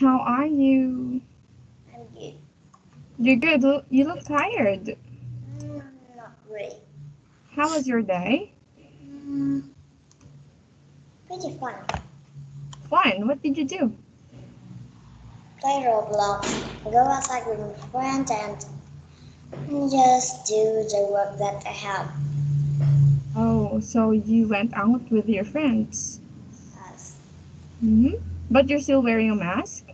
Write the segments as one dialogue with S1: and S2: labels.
S1: How are you?
S2: I'm good.
S1: You're good. Look- You look tired.
S2: Mm, not really.
S1: How was your day?
S2: Mm, pretty fun.
S1: Fun. What did you do?
S2: Play Roblox, go outside with my friends, and just do the work that I have.
S1: Oh, so you went out with your friends.
S2: As,
S1: hmm But you're still wearing a mask?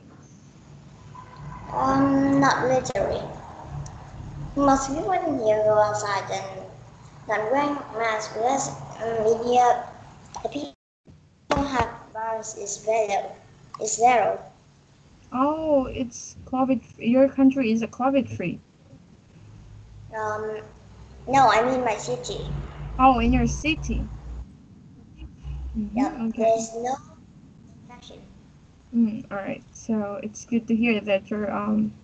S2: um, not literally. Most people in here go outside and not wearing masks because um, the people have virus is zero. Is zero.
S1: Oh, it's COVID. Your country is a COVID free.
S2: Um, no, I mean my city.
S1: Oh, in your city. Mhm,
S2: Yeah,
S1: Okay.
S2: There's no.
S1: Mm, all right. So it's good to hear that you're um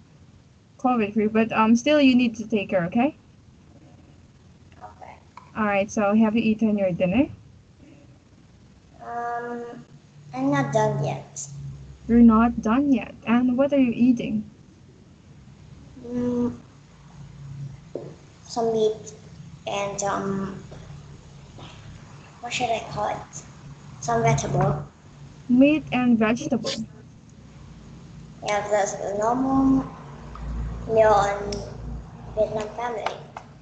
S1: COVID free, but um still you need to take care. Okay.
S2: Okay.
S1: All right. So have you eaten your dinner?
S2: Um, I'm not done yet.
S1: You're not done yet. And what are you eating?
S2: Mm, some meat and um, what should I call it? Some vegetable.
S1: Meat and vegetable.
S2: Yeah, that's a normal meal in Vietnam family.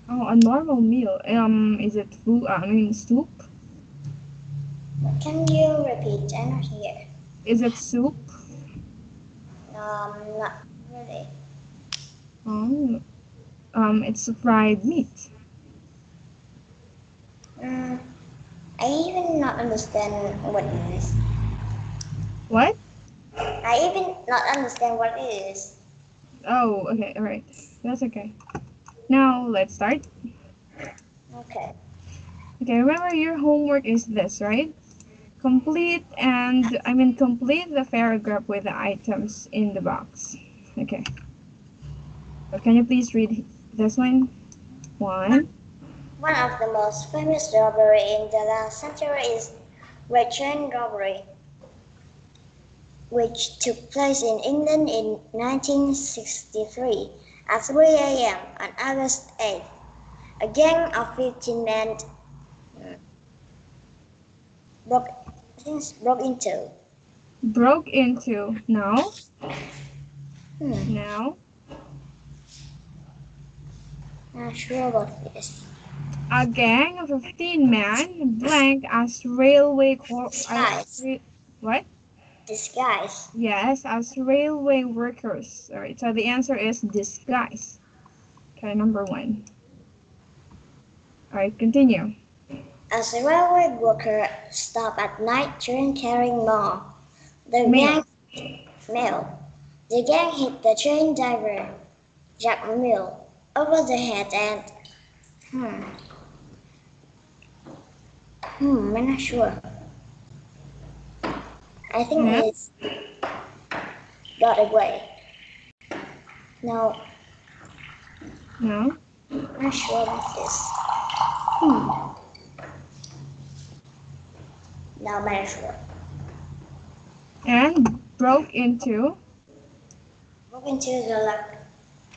S1: Oh, a normal meal. Um, is it food? I mean soup.
S2: Can you repeat? I'm not here.
S1: Is it soup?
S2: Um, not really.
S1: Oh, um, it's fried meat.
S2: Mm, I even not understand what it is.
S1: What?
S2: I even not understand what it is.
S1: Oh, okay, all right. That's okay. Now let's start.
S2: Okay.
S1: Okay, remember your homework is this, right? Complete and I mean complete the paragraph with the items in the box. Okay. So can you please read this one? One.
S2: One of the most famous robbery in the last century is Great Train robbery, which took place in England in 1963 at 3 a.m. on August 8. A gang of 15 men broke, I think broke into.
S1: Broke into. Now.
S2: Hmm,
S1: Now.
S2: not sure about this.
S1: A gang of 15 men blank as railway cor- as
S2: Disguise.
S1: ra- what?
S2: Disguise.
S1: Yes, as railway workers. All right, so the answer is disguise. Okay, number one. All right, continue.
S2: As a railway worker stopped at night train carrying mail, the
S1: Mail.
S2: gang mail. The gang hit the train driver, Jack Mill, over the head and hmm. Hmm, I'm not sure. I think
S1: Yeah.
S2: it's got away. No,
S1: No.
S2: I'm not sure about this.
S1: Hmm.
S2: No, I'm not sure.
S1: And broke into.
S2: Broke into the lock,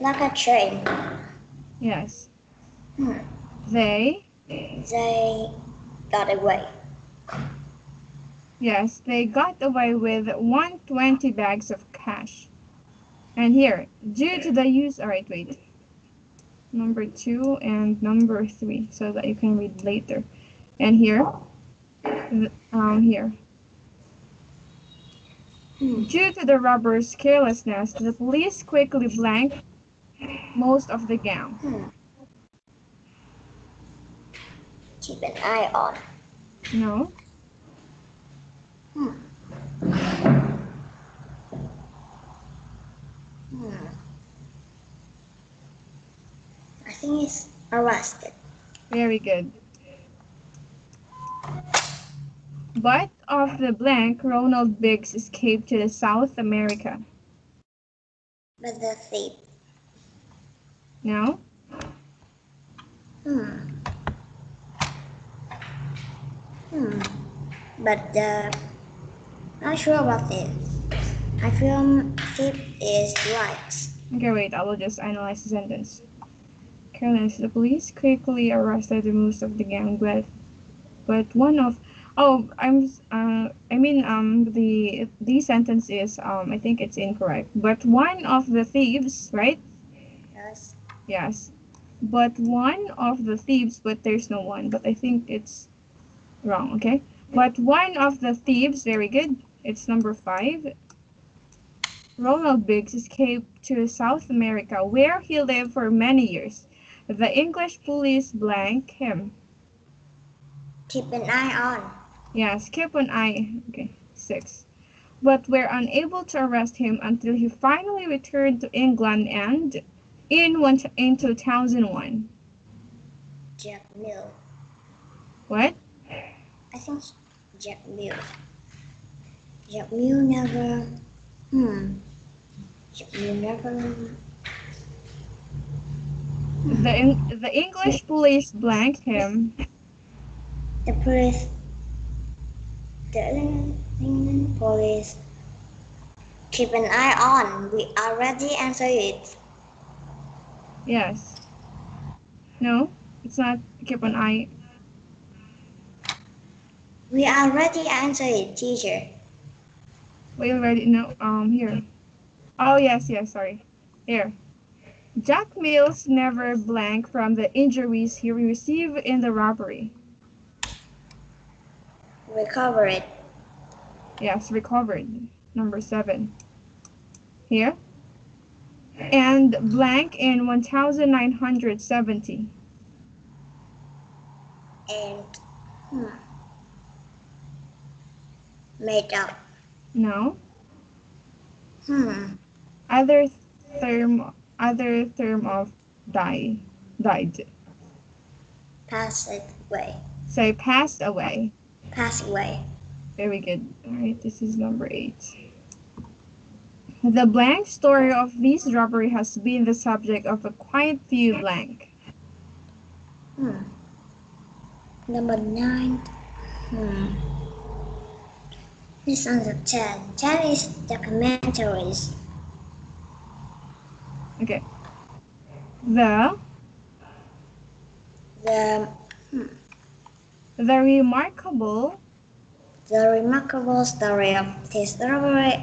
S2: locker train.
S1: Yes.
S2: Hmm.
S1: They.
S2: They got away.
S1: Yes, they got away with 120 bags of cash. And here, due to the use. All right, wait. Number two and number three, so that you can read later. And here. Um, here. Due to the robbers' carelessness, the police quickly blanked most of the gang.
S2: Hmm. Keep an eye on.
S1: No?
S2: Hmm. Hmm. I think he's arrested.
S1: Very good. But of the blank, Ronald Biggs escaped to the South America.
S2: But the thief.
S1: No?
S2: Hmm. Hmm. But uh, not sure about this. I feel it is right.
S1: Okay, wait, I will just analyze the sentence. Careless, the police quickly arrested the most of the gang, but but one of oh, I'm uh, I mean um the the sentence is um I think it's incorrect. But one of the thieves, right?
S2: Yes.
S1: Yes. But one of the thieves, but there's no one. But I think it's wrong, okay? But one of the thieves, very good. It's number five. Ronald Biggs escaped to South America, where he lived for many years. The English police blank him.
S2: Keep an eye on.
S1: Yes, keep an eye. Okay, six. But were unable to arrest him until he finally returned to England and in one in 2001.
S2: Jack Mill.
S1: What?
S2: I think Jack Mill. Jack Mill never. Hmm. Jack Mill never.
S1: The Eng- the English police blanked him.
S2: The police. The England police. Keep an eye on. We already answered it.
S1: Yes. No, it's not keep an eye.
S2: We already answered it, teacher.
S1: We already know. Um, here. Oh yes, yes. Sorry. Here. Jack Mills never blank from the injuries he received in the robbery.
S2: Recover it.
S1: Yes, recovered. Number seven. Here. And blank in 1970.
S2: And. Hmm. Made up.
S1: No.
S2: Hmm.
S1: Other term. Other term of die. Died.
S2: Passed away.
S1: Say passed away.
S2: Passed away.
S1: Very good. All right, this is number eight. The blank story of this robbery has been the subject of a quite few blank.
S2: Hmm. Number nine. Hmm. This one's a ten. Ten is documentaries.
S1: Okay. The
S2: The hmm,
S1: the remarkable
S2: the remarkable story of this robbery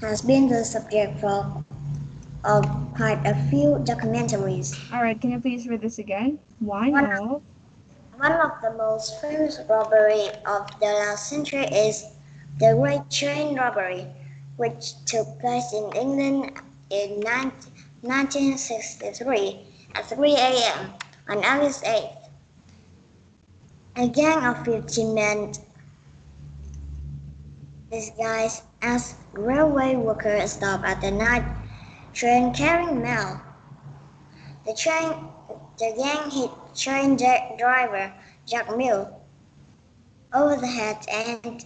S2: has been the subject for of quite a few documentaries.
S1: all right, can you please read this again? One
S2: One.
S1: of
S2: One of the most famous robbery of the last century is the Great Train Robbery, which took place in England in 19 1963 at 3 a.m. on August 8th. A gang of 15 men disguised as railway workers stopped at the night train carrying mail. The train, the gang hit train dri- driver Jack Mill over the head and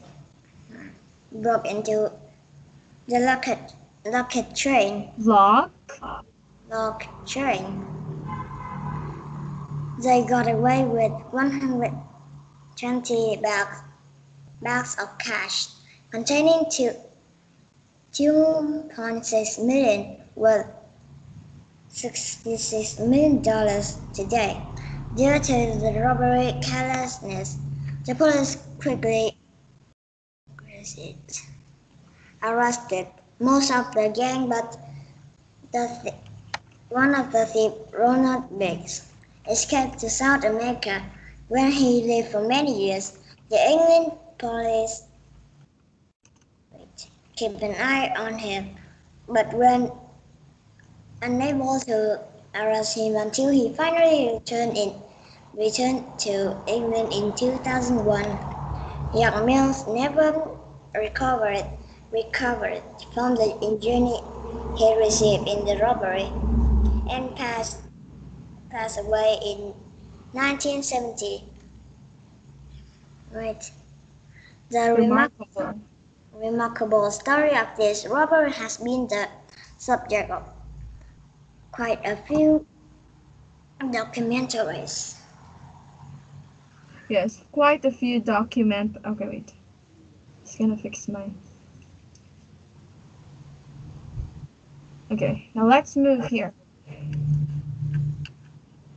S2: broke into the locked, locked train.
S1: lock
S2: Locked train. They got away with 120 bags, bags of cash containing two, 2.6 million worth 66 million dollars today. Due to the robbery carelessness, the police quickly arrested most of the gang, but the th- one of the thief, Ronald Biggs, escaped to South America, where he lived for many years. The England police kept an eye on him, but when unable to arrest him until he finally returned in returned to England in 2001. Jack Mills never recovered recovered from the injury he received in the robbery and passed passed away in 1970. Right. The remarkable
S1: remarkable.
S2: story of this robbery has been the subject of quite a few documentaries.
S1: Yes, quite a few document. Okay, wait. Just gonna fix my... Okay, now let's move here.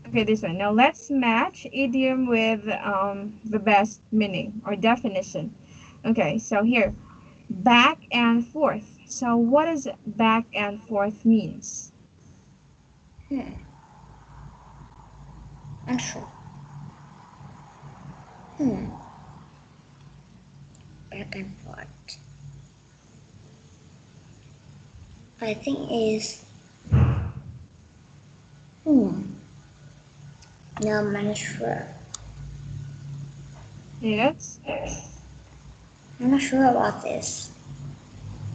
S1: Okay, this one. Now let's match idiom with um, the best meaning or definition. Okay, so here, back and forth. So what does back and forth means?
S2: Hmm. Unsure. Hmm. Back and forth. I think is hmm. No, I'm not sure.
S1: It's
S2: I'm not sure about this.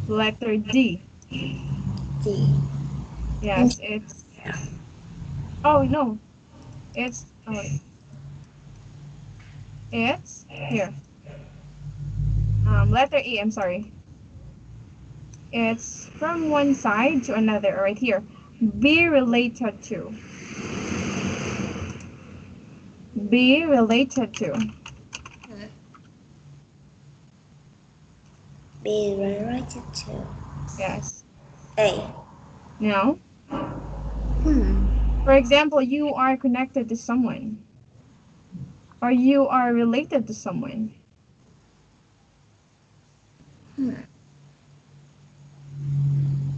S1: letter D.
S2: D.
S1: Yes, it's. Oh no, it's. Oh, wait. It's here. Um, letter E. I'm sorry. It's from one side to another. Right here. Be related to. Be related to.
S2: Be related to
S1: Yes.
S2: A.
S1: No.
S2: Hmm.
S1: for example, you are connected to someone, or you are related to someone.
S2: Hmm.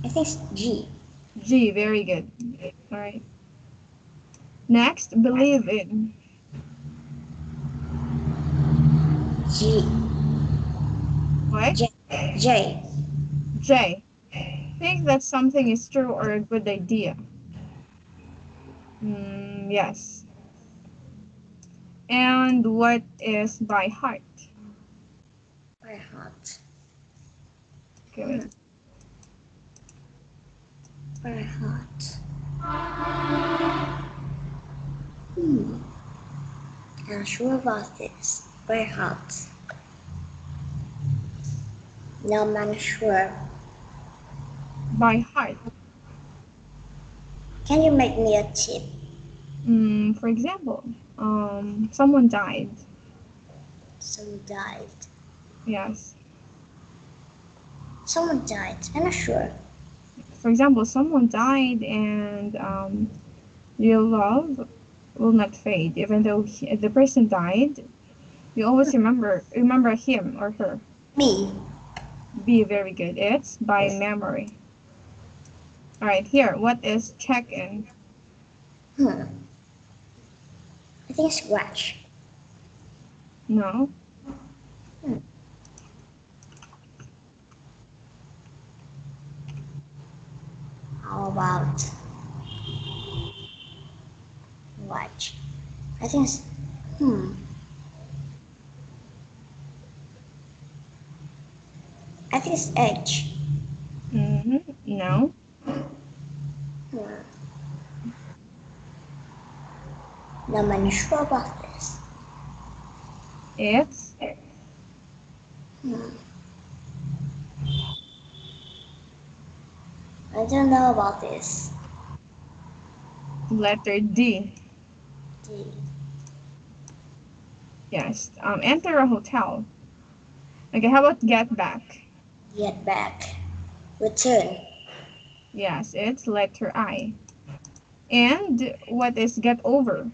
S2: I think it's G.
S1: G, very good. All right. Next, believe in.
S2: G.
S1: What?
S2: J. J.
S1: J. Think that something is true or a good idea. Mm, yes. And what is by heart?
S2: By heart.
S1: Wait.
S2: By. Hmm. I'm sure about this. Very hot. No, I'm not sure.
S1: By heart.
S2: Can you make me a tip?
S1: Mm, for example, um, someone died.
S2: Someone died.
S1: Yes.
S2: Someone died. I'm not sure.
S1: For example, someone died and um, your love will not fade, even though he, the person died. You always remember remember him or her.
S2: Me.
S1: Be very good. It's by memory. All right, here. What is check-in?
S2: Hmm. I think it's scratch.
S1: No.
S2: How about watch? I think it's hmm. I think it's edge.
S1: hmm No.
S2: Hmm. No, I'm not sure about this.
S1: It's
S2: Hmm. I don't know about this.
S1: letter D.
S2: D.
S1: Yes. Um, enter a hotel. Okay. How about get back?
S2: Get back. Return.
S1: Yes, it's letter I. And what is get over?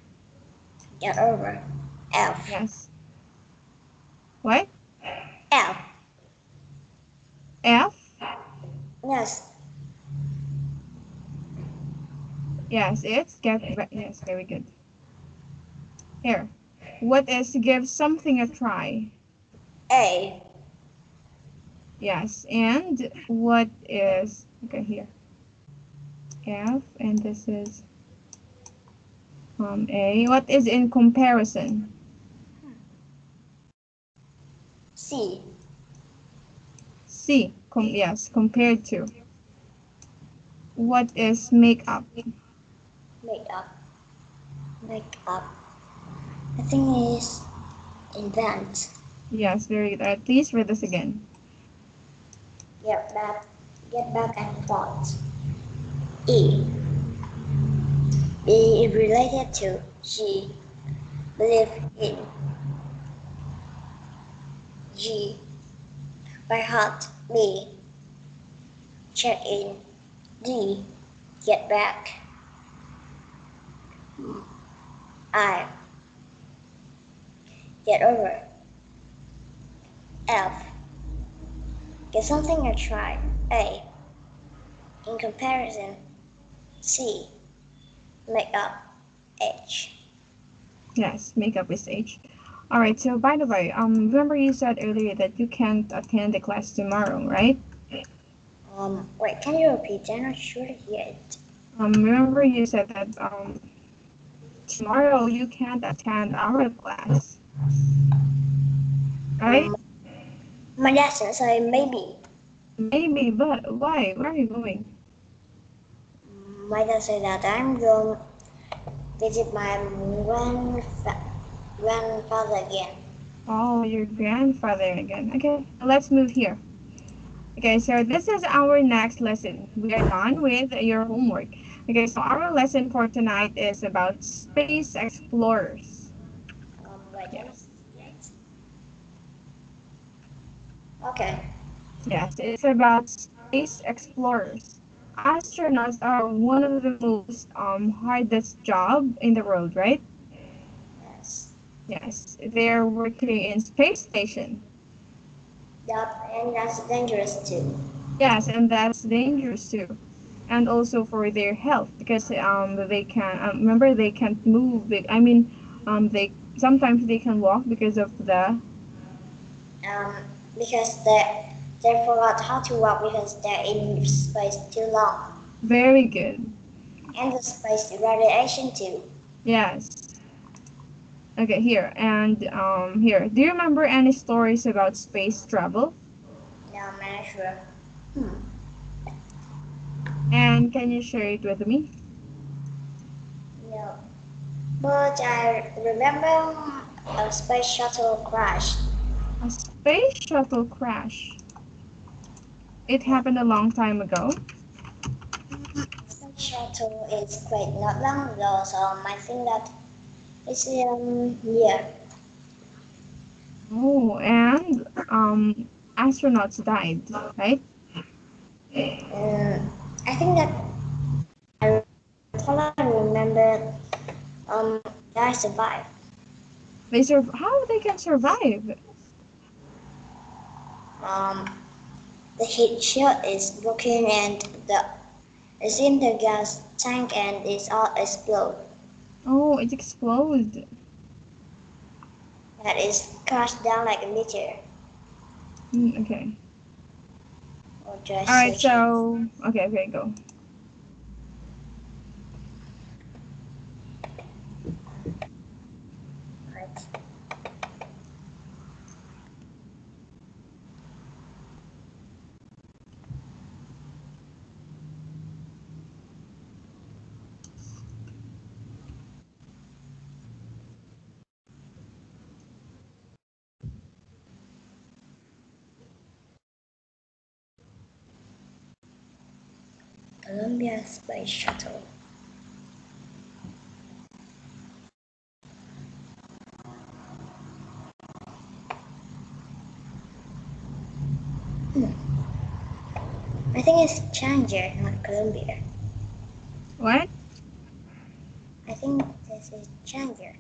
S2: Get over. F.
S1: Yes. What?
S2: F.
S1: F?
S2: Yes.
S1: Yes, it's get. Yes, very good. Here. What is give something a try?
S2: A.
S1: Yes. And what is okay here? F and this is um A. What is in comparison?
S2: C.
S1: C. Com- yes, compared to. What is make up?
S2: Make up. Make up. I think is invent.
S1: Yes, very good. Please read this again.
S2: Get back. Get back and forth. E. Be related to G. Believe in. G. By heart. Me. Check in. D. Get back. I. Get over. F. Get something I try. A. In comparison. C. Make up. H.
S1: Yes, makeup is H. All right. So by the way, um, remember you said earlier that you can't attend the class tomorrow, right?
S2: Um, wait, can you repeat? I'm not sure to hear it.
S1: Um, remember you said that um, tomorrow you can't attend our class, right?
S2: My dad said so maybe.
S1: Maybe, but why? Where are you going?
S2: My dad said that I'm going visit my grandfa- grandfather again.
S1: Oh, your grandfather again. Okay, let's move here. Okay, so this is our next lesson. We are done with your homework. Okay, so our lesson for tonight is about space explorers.
S2: Um, wait,
S1: Yes.
S2: Okay.
S1: Yes, it's about space explorers. Astronauts are one of the most um, hardest job in the world, right?
S2: Yes.
S1: Yes, they're working in space station.
S2: That and that's dangerous too.
S1: Yes, and that's dangerous too, and also for their health because um they can um, remember they can't move. I mean, um they sometimes they can walk because of the
S2: Um, because they they forgot how to walk because they're in space too long.
S1: very good.
S2: And the space radiation too.
S1: Yes. Okay, here and um here. Do you remember any stories about space travel?
S2: No, I'm not sure. Hmm.
S1: And can you share it with me?
S2: No. But I remember a space shuttle crash.
S1: A space shuttle crash. It happened a long time ago.
S2: Space shuttle is quite not long ago, so I think that it's um yeah.
S1: Oh, and um astronauts died, right?
S2: Um, I think that I all I remember um I survived.
S1: They sur- how they can survive?
S2: Um, the heat shield is broken and the it's in the gas tank and it's all explode.
S1: Oh, it explodes.
S2: That is crashed down like a meteor
S1: Mm, okay.
S2: Or just.
S1: All right. So okay, okay, go.
S2: Right. Columbia Space Shuttle. Hmm. I think it's Challenger, not Columbia.
S1: What?
S2: I think this is Challenger.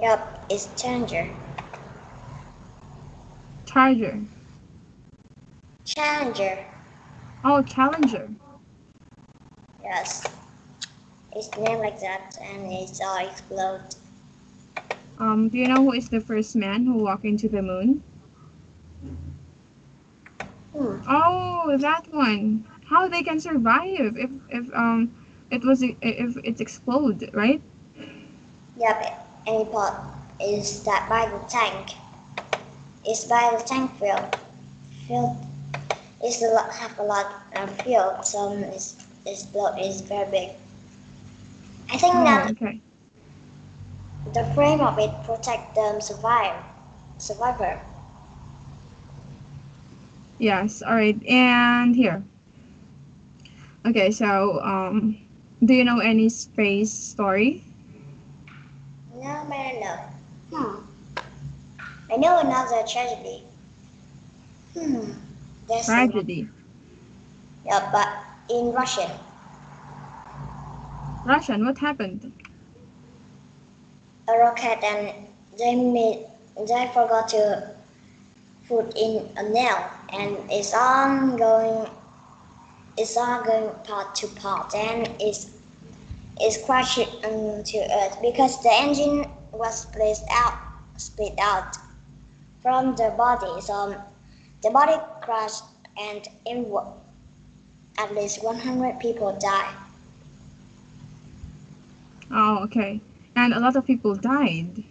S2: Yup, it's Challenger.
S1: Charger.
S2: Challenger.
S1: Oh, Challenger.
S2: Yes. It's named like that and it's all explode.
S1: Um, do you know who is the first man who walked into the moon?
S2: Hmm.
S1: Oh, that one. How they can survive if if um it was if it explode, right?
S2: Yep, any pot is that by the tank. It's by the tank field. Field is a lot, have a lot of fuel, so its its blood is very big. I think
S1: Oh,
S2: that
S1: okay.
S2: the frame of it protect them survive survivor.
S1: Yes. All right. And here. Okay. So um, do you know any space story?
S2: No, I don't know. Hmm. I know another tragedy. Hmm. There's a-
S1: Tragedy.
S2: yeah, but in Russian,
S1: Russian, what happened?
S2: a rocket and they made they forgot to put in a nail and it's on going it's all going part to part and it's it's crashed into earth because the engine was placed out split out from the body. So the body crashed and in at least 100 people died.
S1: Oh, okay. And a lot of people died.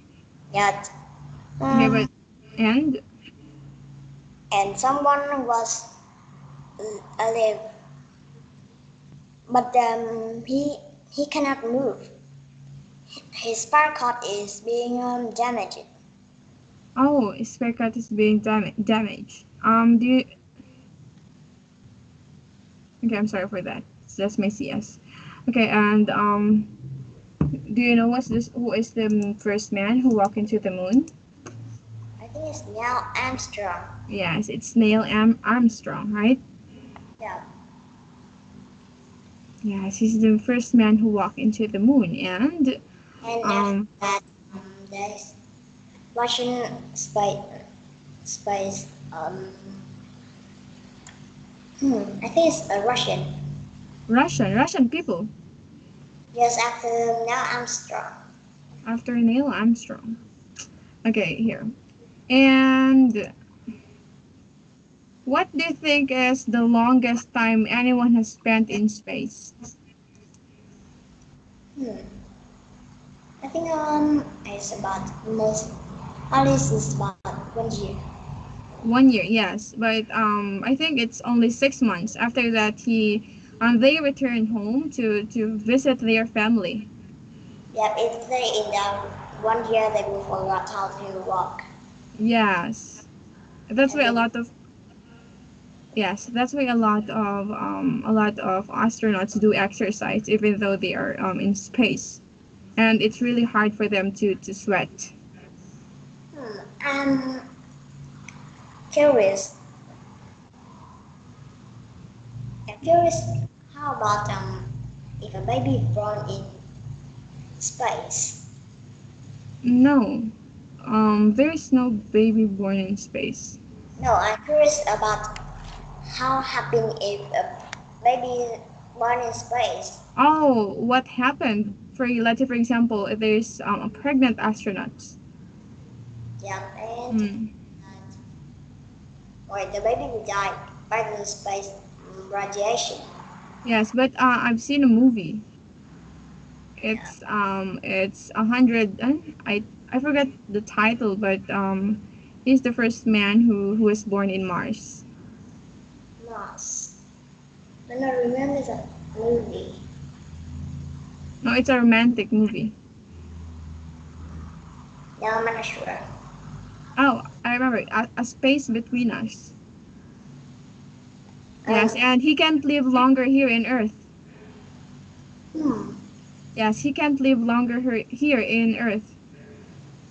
S1: Okay,
S2: um,
S1: but and?
S2: and someone was alive. But um, he he cannot move. His spinal cord is being um, damaged
S1: oh, spare cut is being dam- damaged. Um, do you? Okay, I'm sorry for that. It's just my CS. Okay, and um, do you know what's this? Who is the first man who walked into the moon?
S2: i think it's neil armstrong
S1: Yes, it's Neil Am- Armstrong, right?
S2: yeah
S1: Yes, he's the first man who walked into the moon, and
S2: and
S1: Um,
S2: that um, there's russian space space um hmm, i think it's a russian
S1: Russian, Russian people
S2: yes after neil armstrong
S1: after Neil Armstrong. Okay, here. And what do you think is the longest time anyone has spent in space?
S2: Hmm. I think um it's about most least it's about one year.
S1: One year, yes, but um, I think it's only six months. After that, he um, they return home to to visit their family.
S2: Yeah, if they in that one year they will forget how to walk.
S1: Yes, that's why a lot of yes, that's why a lot of um a lot of astronauts do exercise even though they are um in space, and it's really hard for them to to sweat.
S2: I'm curious. I'm curious how about um if a baby born in space?
S1: No, um, there is no baby born in space.
S2: No, I'm curious about how happen if a baby born in space.
S1: Oh, what happened? For let's say, for example, if there's um, a pregnant astronaut.
S2: Yeah, and
S1: Hmm.
S2: or the baby will die by the space radiation.
S1: Yes, but uh, I've seen a movie. It's um it's a hundred. I I forget the title, but um, he's the first man who who was born in Mars.
S2: Mars. I don't remember the movie.
S1: No, it's a romantic movie.
S2: No, I'm not sure.
S1: Oh, I remember a, a space between us. Yes,
S2: Um,
S1: and he can't live longer here in Earth.
S2: Hmm.
S1: Yes, he can't live longer her- here in Earth.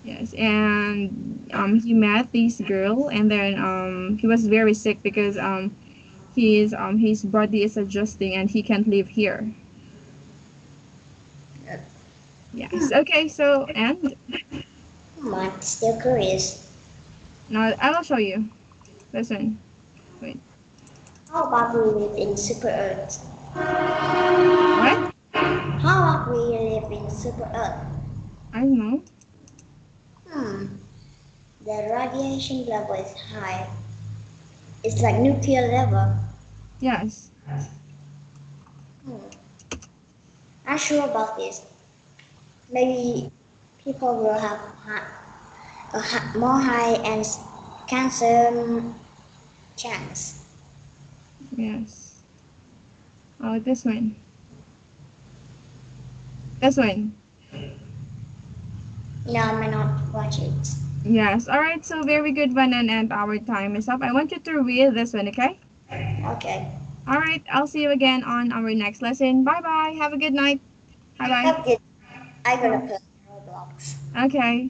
S1: Yes, and um, he met this girl, and then um, he was very sick because um, his um, his body is adjusting, and he can't live here. Yes. Okay. So and
S2: Hmm, I'm still curious.
S1: Now I will show you. Listen. Wait.
S2: How about we live in Super Earth?
S1: What?
S2: How about we live in Super Earth?
S1: I don't know.
S2: Hmm. The radiation level is high. It's like nuclear level.
S1: Yes.
S2: Hmm. Not sure about this. Maybe people will have a more high and cancer chance.
S1: Yes. Oh, this one. This one.
S2: No, I might not watch it.
S1: Yes. All right. So very good, Vanan, and our time is up. I want you to read this one, okay?
S2: Okay.
S1: All right. I'll see you again on our next lesson. Bye bye. Have a good night. Bye bye.
S2: Have a good. I'm gonna play Roblox. Okay.